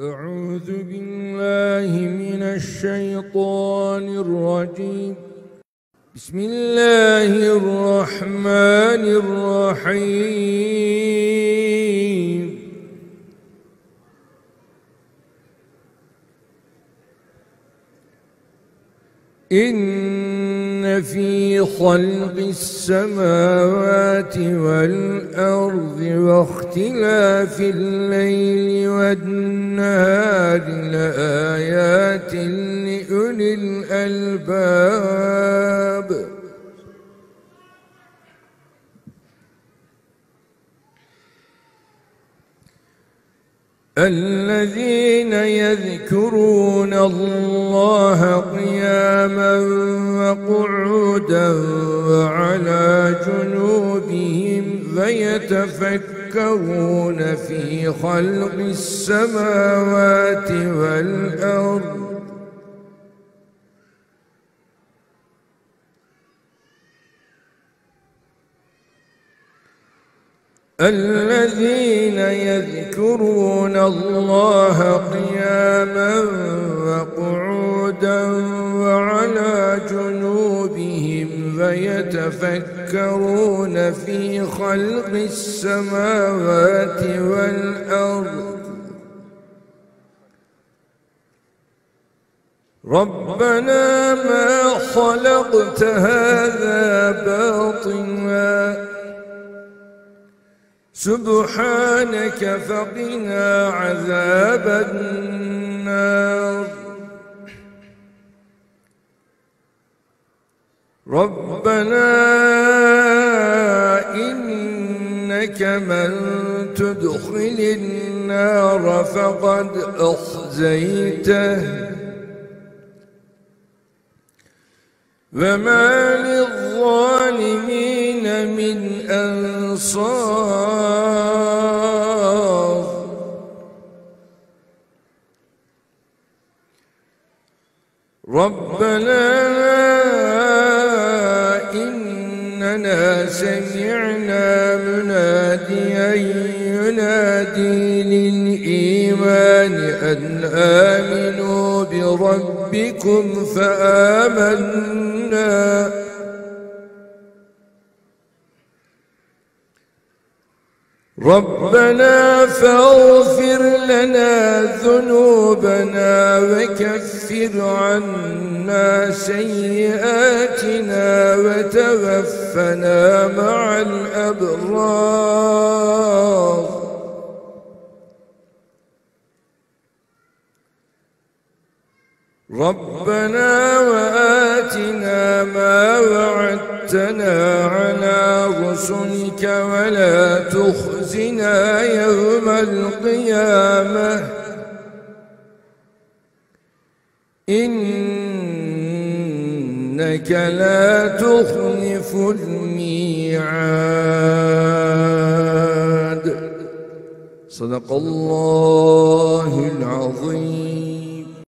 أعوذ بالله من الشيطان الرجيم. بسم الله الرحمن الرحيم. إن في خلق السماوات والأرض واختلاف الليل والنهار لآيات لأولي الألباب. الذين يذكرون الله قياما وقعودا وعلى جنوبهم فيتفكرون في خلق السماوات والأرض الذين يذكرون الله قياما وقعودا وعلى جنوبهم فيتفكرون في خلق السماوات والأرض. ربنا ما خلقت هذا باطلا. سبحانك فقنا عذاب النار. ربنا إنك من تدخل النار فقد أخزيته. وما للظالمين من أنصار. ربنا إننا سمعنا مناديا ينادي للإيمان أن آمنوا بربكم فآمنا. ربنا فاغفر لنا ذنوبنا وكفر عنا سيئاتنا وتوفنا مع الأبرار. ربنا وآتنا ما وعدتنا على رسلك ولا تخزنا يوم القيامة. إنك لا تخلف الميعاد. صدق الله العظيم.